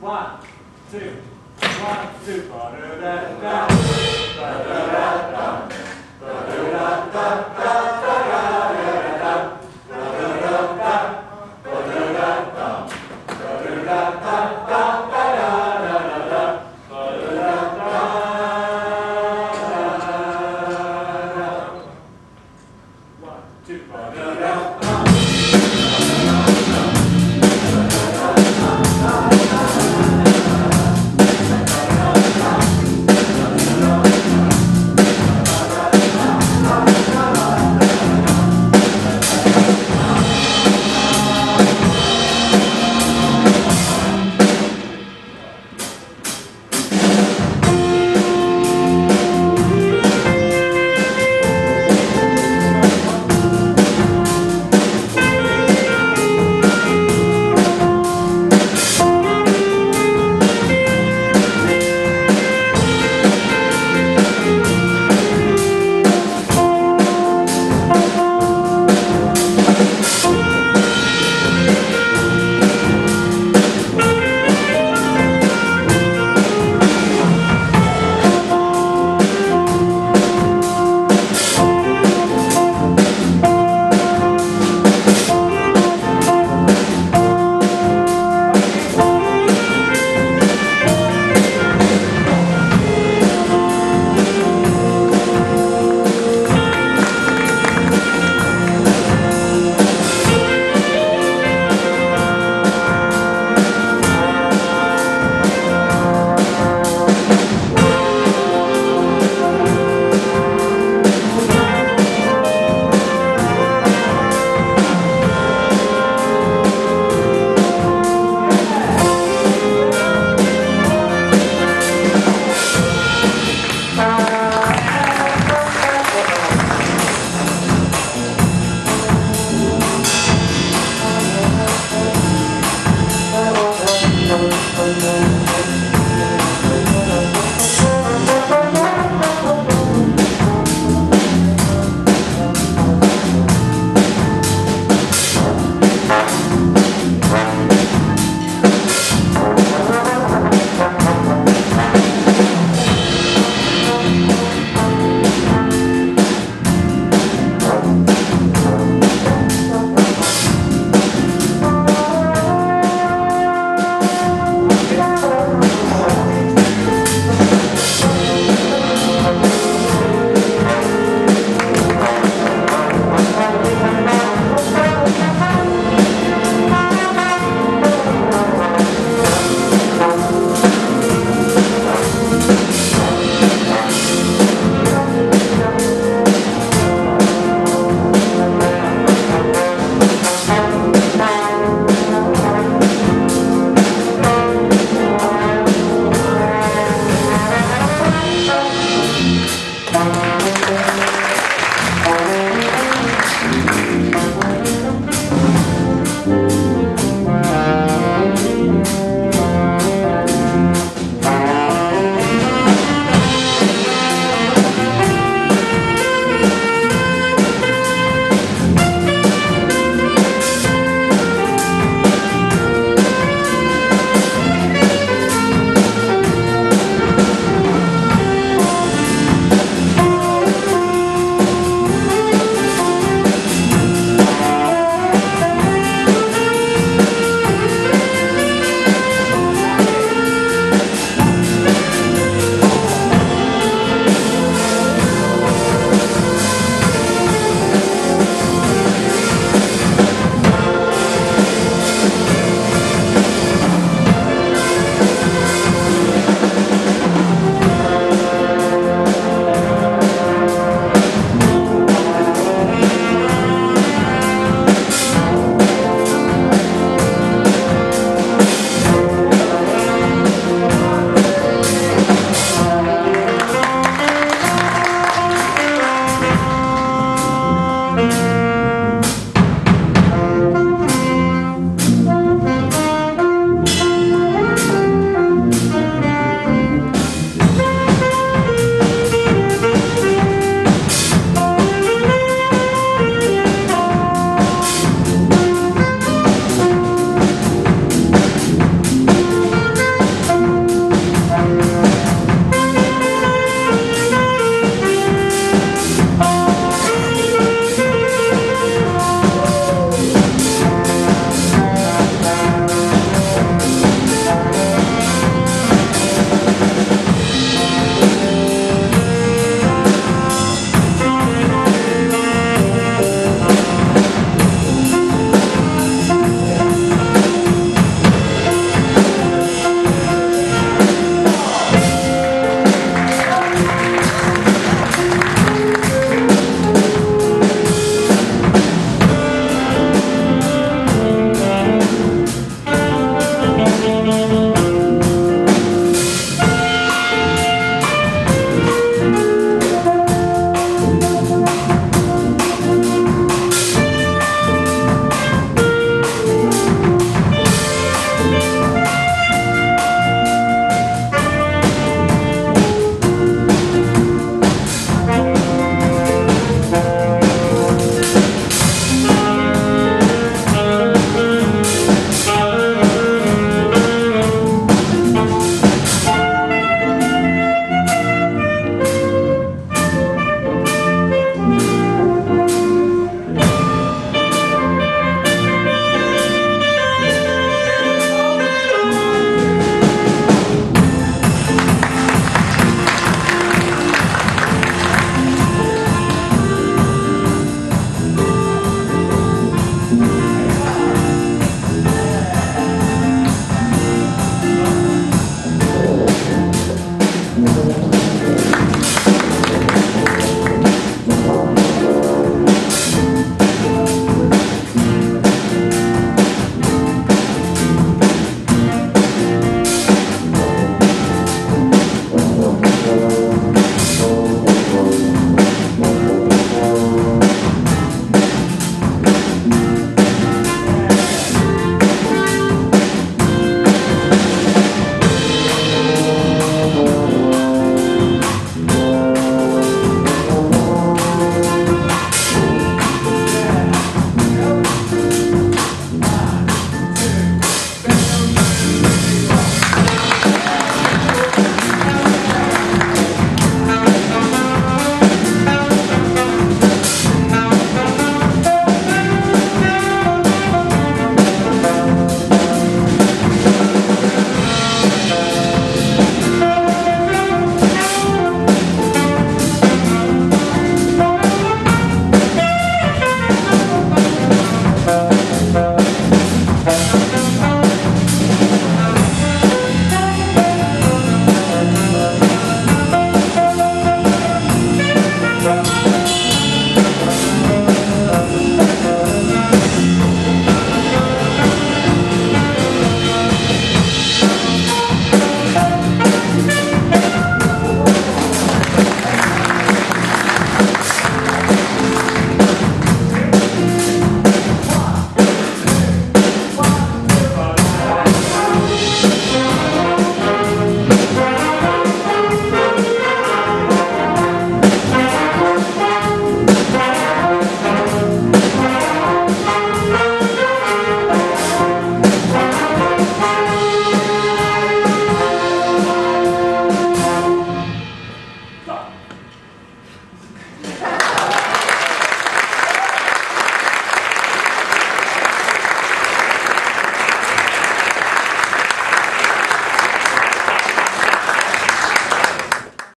One, two, one, two.